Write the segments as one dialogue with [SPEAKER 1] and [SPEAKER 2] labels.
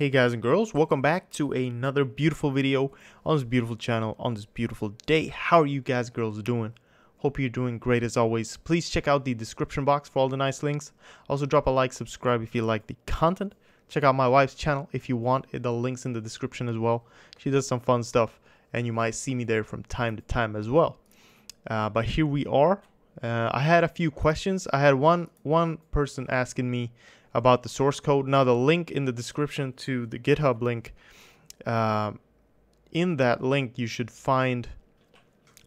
[SPEAKER 1] Hey guys and girls, welcome back to another beautiful video on this beautiful channel on this beautiful day. How are you guys girls doing? Hope you're doing great as always. Please check out the description box for all the nice links. Also drop a like, subscribe if you like the content. Check out my wife's channel if you want. The links in the description as well. She does some fun stuff and you might see me there from time to time as well. Uh, but here we are. Uh, I had a few questions. I had one one person asking me about the source code. Now the link in the description to the GitHub link, uh, in that link you should find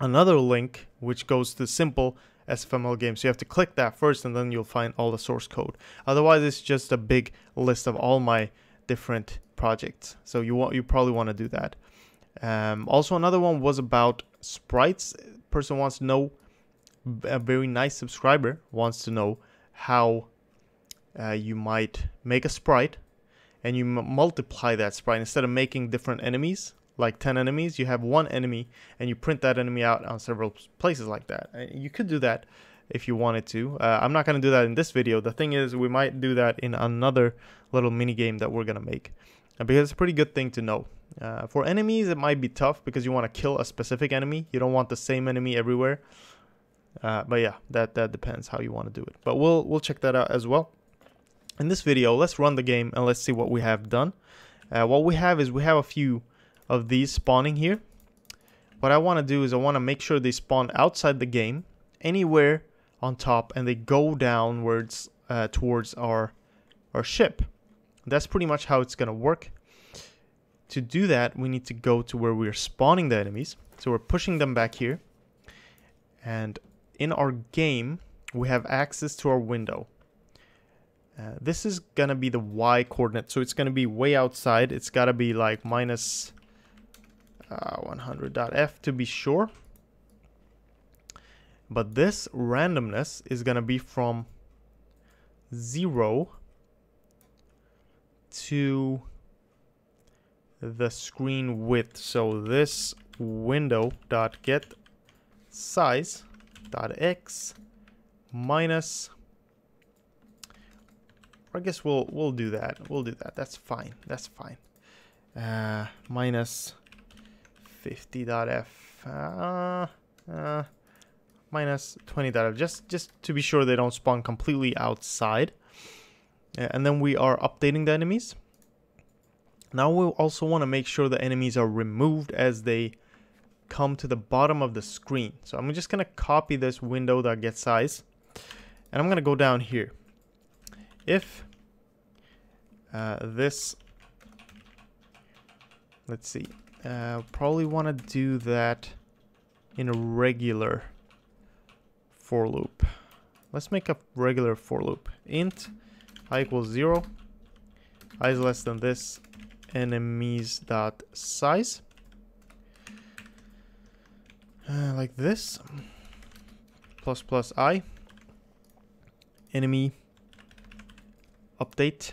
[SPEAKER 1] another link which goes to simple SFML game. So you have to click that first and then you'll find all the source code. Otherwise it's just a big list of all my different projects. So you want you probably want to do that. Um, also another one was about sprites. Person wants to know a very nice subscriber wants to know how uh, you might make a sprite and you multiply that sprite. Instead of making different enemies like 10 enemies you have one enemy and you print that enemy out on several places like that. Uh, you could do that if you wanted to. Uh, i'm not going to do that in this video. The thing is we might do that in another little mini game that we're going to make. Uh, because it's a pretty good thing to know. Uh, for enemies it might be tough because you want to kill a specific enemy. You don't want the same enemy everywhere. Uh, but yeah that that depends how you want to do it. But we'll we'll check that out as well in this video, let's run the game and let's see what we have done. Uh, what we have is we have a few of these spawning here. What I want to do is I want to make sure they spawn outside the game, anywhere on top, and they go downwards uh, towards our, our ship. That's pretty much how it's going to work. To do that, we need to go to where we're spawning the enemies. So we're pushing them back here. And in our game, we have access to our window. Uh, this is gonna be the y coordinate, so it's gonna be way outside. It's gotta be like minus uh, 100.f to be sure. But this randomness is gonna be from 0 to the screen width. So this window dot get size dot x minus I guess we'll we'll do that. We'll do that. That's fine. That's fine. Uh, minus 50.f. Uh, uh, minus 20.f. Just just to be sure they don't spawn completely outside. Uh, and then we are updating the enemies. Now we also want to make sure the enemies are removed as they come to the bottom of the screen. So I'm just going to copy this window that gets size. And I'm going to go down here if uh, this let's see uh, probably want to do that in a regular for loop. Let's make a regular for loop. Int i equals 0 i is less than this enemies dot size. Uh, like this plus plus i enemy update.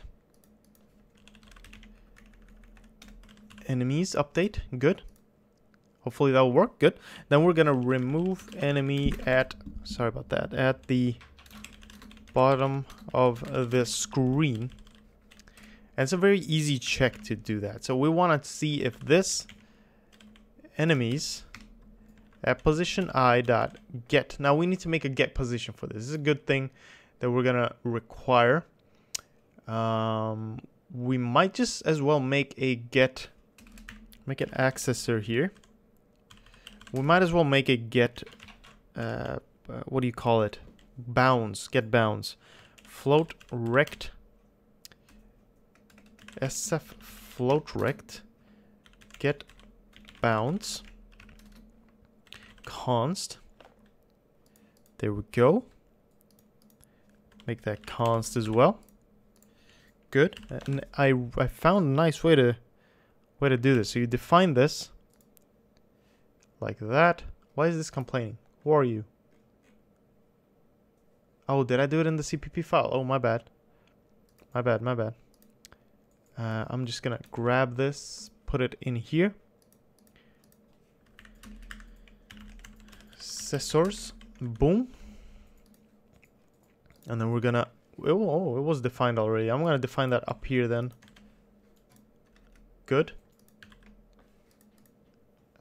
[SPEAKER 1] Enemies update, good. Hopefully that will work, good. Then we're gonna remove enemy at, sorry about that, at the bottom of the screen. And it's a very easy check to do that. So we want to see if this enemies at position i dot get. Now we need to make a get position for this. This is a good thing that we're gonna require. Um, we might just as well make a get, make an accessor here. We might as well make a get, uh, uh what do you call it? Bounds, get bounds. Float rect, sf float rect, get bounds, const. There we go. Make that const as well good. And I, I found a nice way to way to do this. So you define this like that. Why is this complaining? Who are you? Oh, did I do it in the CPP file? Oh, my bad. My bad, my bad. Uh, I'm just gonna grab this, put it in here. Accessors, boom. And then we're gonna Oh, it was defined already. I'm gonna define that up here then. good.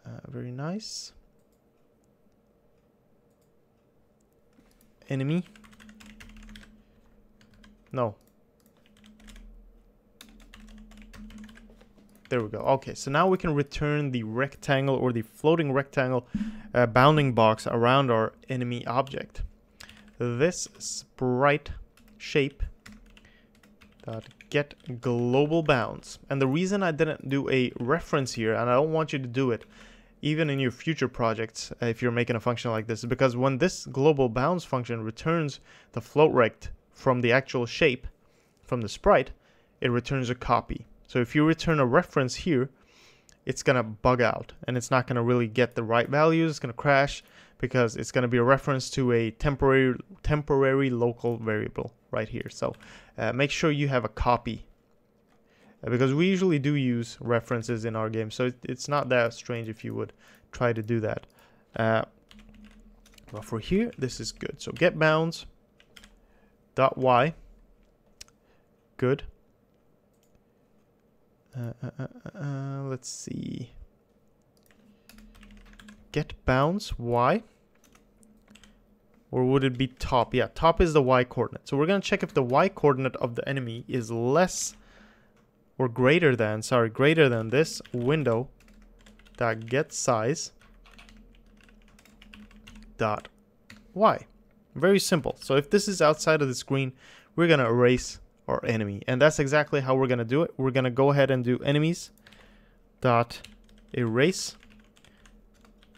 [SPEAKER 1] Uh, very nice. Enemy. No. There we go. Okay, so now we can return the rectangle or the floating rectangle uh, bounding box around our enemy object. This sprite shape dot get global bounds. And the reason I didn't do a reference here, and I don't want you to do it, even in your future projects, uh, if you're making a function like this, because when this global bounds function returns the float rect from the actual shape, from the sprite, it returns a copy. So if you return a reference here, it's going to bug out and it's not going to really get the right values. It's going to crash because it's going to be a reference to a temporary temporary local variable right here. So uh, make sure you have a copy uh, because we usually do use references in our game. So it, it's not that strange if you would try to do that. Uh, but for here, this is good. So get bounds dot y. Good. Uh, uh, uh, uh, let's see. Get bounds, y. Or would it be top? Yeah, top is the y coordinate. So we're going to check if the y coordinate of the enemy is less or greater than, sorry, greater than this window dot get size dot y. Very simple. So if this is outside of the screen, we're going to erase our enemy. And that's exactly how we're going to do it. We're going to go ahead and do enemies dot erase.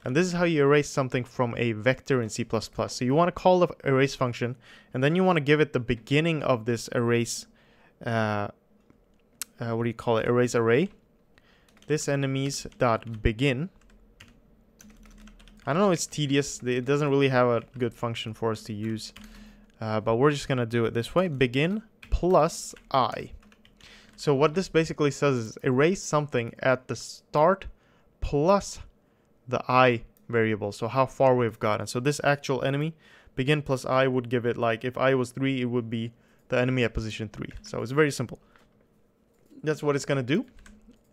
[SPEAKER 1] And this is how you erase something from a vector in C++. So you want to call the erase function, and then you want to give it the beginning of this erase, uh, uh, what do you call it, erase array. This enemies dot begin. I don't know, it's tedious. It doesn't really have a good function for us to use. Uh, but we're just going to do it this way. Begin plus i. So what this basically says is erase something at the start plus the i variable. So how far we've gotten. So this actual enemy, begin plus i would give it like, if i was 3, it would be the enemy at position 3. So it's very simple. That's what it's going to do.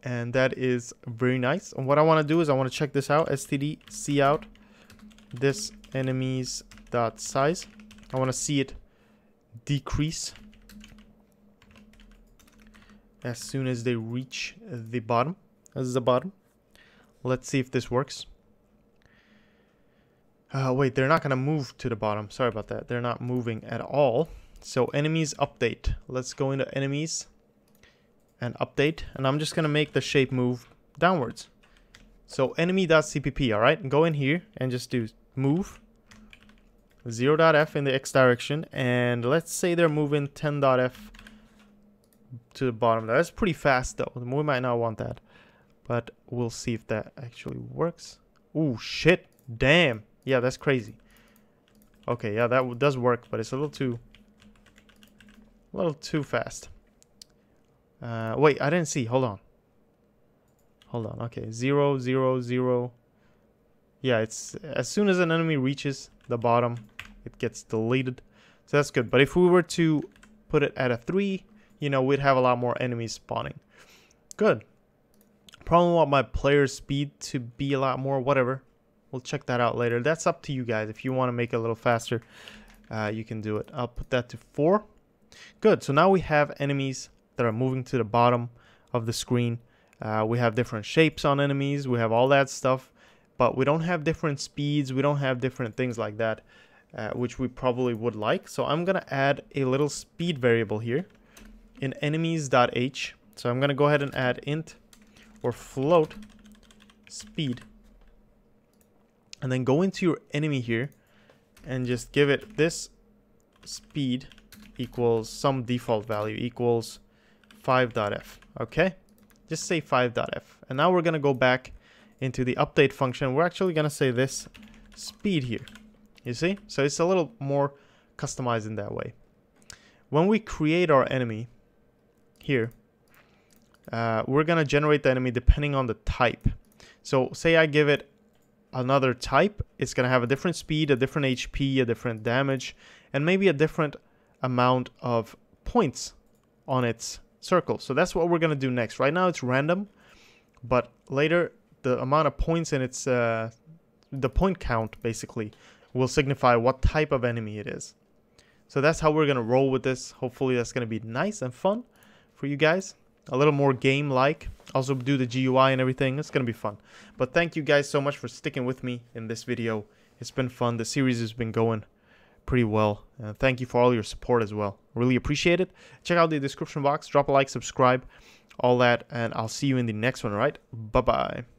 [SPEAKER 1] And that is very nice. And what I want to do is I want to check this out. std cout this enemies dot size. I want to see it decrease as soon as they reach the bottom. This is the bottom. Let's see if this works. Uh, wait, they're not going to move to the bottom. Sorry about that. They're not moving at all. So enemies update. Let's go into enemies and update. And I'm just going to make the shape move downwards. So enemy.cpp, all right? Go in here and just do move 0.f in the x direction. And let's say they're moving 10.f to the bottom. That's pretty fast though. We might not want that. But we'll see if that actually works. Ooh, shit. Damn. Yeah, that's crazy. Okay, yeah, that does work, but it's a little too... A little too fast. Uh, wait, I didn't see. Hold on. Hold on. Okay, zero, zero, zero. Yeah, it's as soon as an enemy reaches the bottom, it gets deleted. So that's good. But if we were to put it at a 3, you know, we'd have a lot more enemies spawning. Good. Probably want my player speed to be a lot more, whatever. We'll check that out later. That's up to you guys. If you want to make it a little faster, uh, you can do it. I'll put that to 4. Good. So now we have enemies that are moving to the bottom of the screen. Uh, we have different shapes on enemies. We have all that stuff. But we don't have different speeds. We don't have different things like that, uh, which we probably would like. So I'm going to add a little speed variable here in enemies.h. So I'm going to go ahead and add int or float speed. And then go into your enemy here and just give it this speed equals some default value equals 5.f. Okay? Just say 5.f. And now we're to go back into the update function. We're actually to say this speed here. You see? So it's a little more customized in that way. When we create our enemy, here, uh, we're going to generate the enemy depending on the type. So say I give it another type, it's going to have a different speed, a different HP, a different damage, and maybe a different amount of points on its circle. So that's what we're going to do next. Right now it's random. but later the amount of points in its uh, the point count basically will signify what type of enemy it is. So that's how we're going to roll with this. Hopefully that's going to be nice and fun for you guys. A little more game-like. Also do the GUI and everything. It's going to be fun. But thank you guys so much for sticking with me in this video. It's been fun. The series has been going pretty well. Uh, thank you for all your support as well. Really appreciate it. Check out the description box. Drop a like, subscribe, all that. And I'll see you in the next one, all right? Bye-bye.